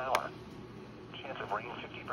hour. Chance of rain 50%.